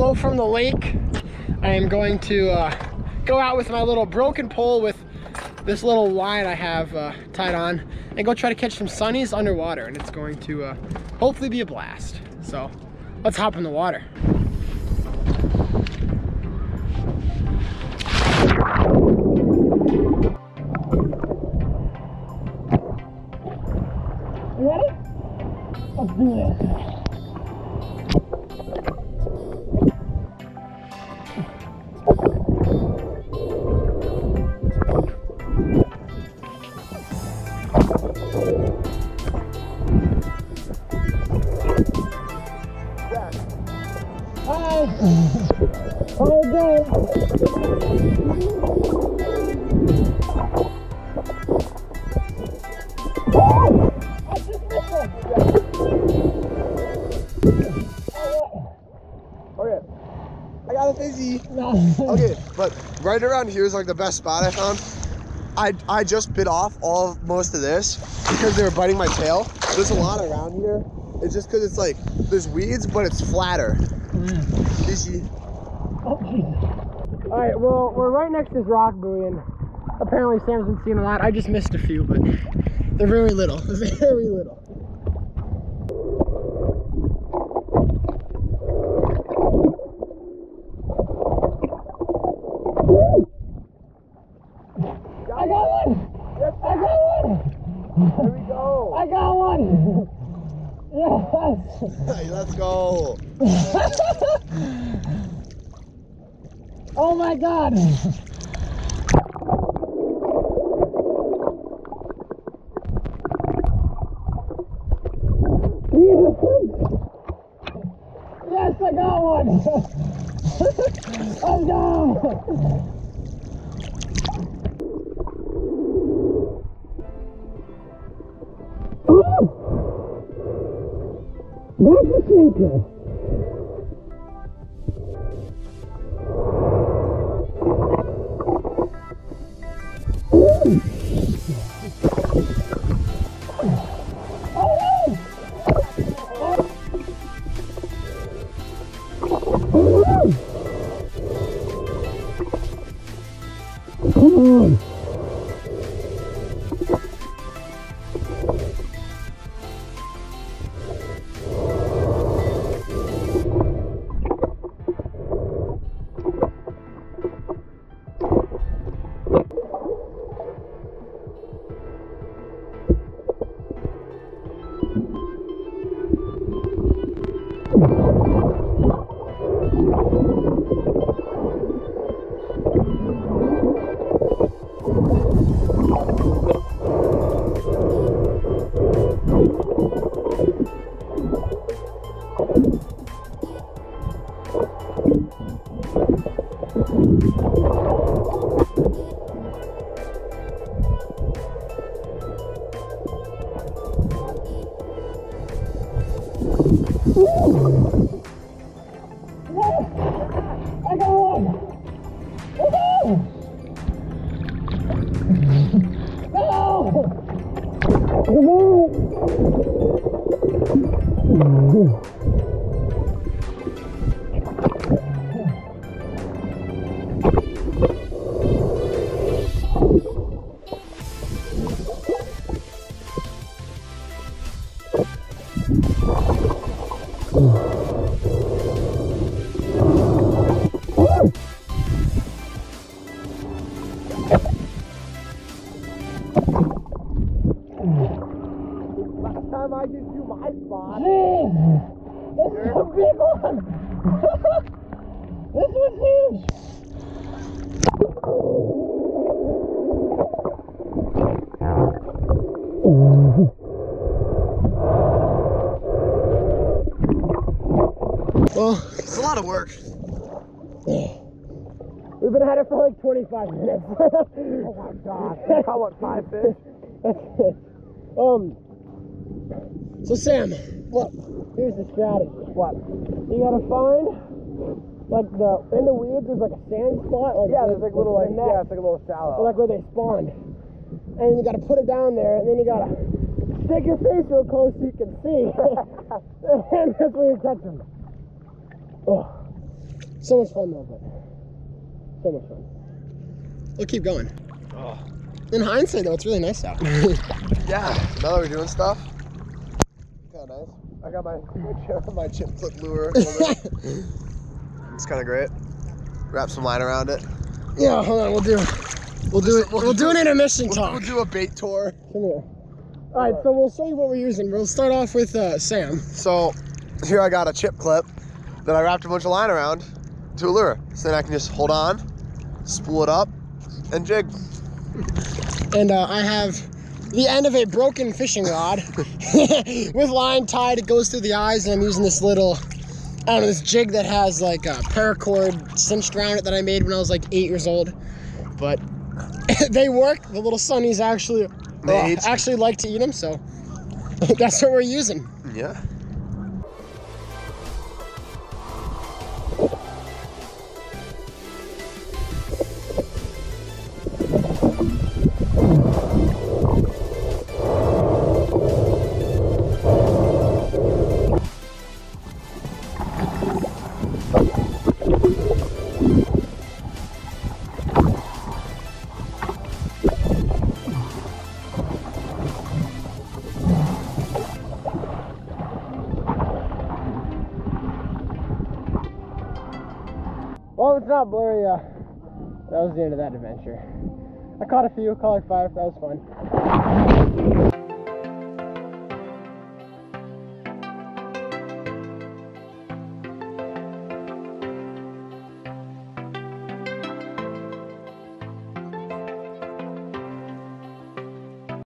hello from the lake. I am going to uh, go out with my little broken pole with this little line I have uh, tied on and go try to catch some sunnies underwater and it's going to uh, hopefully be a blast. So let's hop in the water. You ready? Let's do this. Oh, God. Okay. I got a fizzy. Okay, but right around here is like the best spot I found. I, I just bit off all of most of this because they were biting my tail. There's a lot around here. It's just because it's like there's weeds, but it's flatter. Fizzy. All right, well, we're right next to this rock buoy, and apparently Sam's been seeing a lot. I just missed a few, but they're very little, very little. I got one! I got one! Here we go. I got one! Yes! Hey, let's go. Oh my god! Yes, I got one! Let's go! That's a sinker. Come on. I No! Come on! Last time I gave you my spot. Jeez! This is a big one! this one's huge! Well, it's a lot of work. We've been at it for like 25 minutes. Oh my god. I caught what, five fish? um. So Sam, what? Here's the strategy. What? You gotta find like the in the weeds. There's like a sand spot. Like Yeah, there's like little like, in that, yeah, it's like a little shallow. like where they spawned. And you gotta put it down there, and then you gotta stick your face real close so you can see. and that's where you catch them. Oh. So much fun though, but so much fun. We'll keep going. Oh. In hindsight though, it's really nice out. Yeah. Now that we're doing stuff, kind of nice. I got my my chip, clip lure. it's kind of great. Wrap some line around it. yeah, hold on, we'll do we'll do it. We'll We'll do an intermission We'll, talk. we'll do a bait tour. Come here. All right, so we'll show you what we're using. We'll start off with uh, Sam. So here I got a chip clip that I wrapped a bunch of line around to a lure. So then I can just hold on, spool it up, and jig. and uh, I have the end of a broken fishing rod with line tied. It goes through the eyes, and I'm using this little, I don't know, this jig that has like a paracord cinched around it that I made when I was like eight years old. But they work. The little sunnies actually They uh, actually like to eat them, so that's what we're using. Yeah. Well, it's not blurry. Uh, that was the end of that adventure. I caught a few, caught like five. That was fun.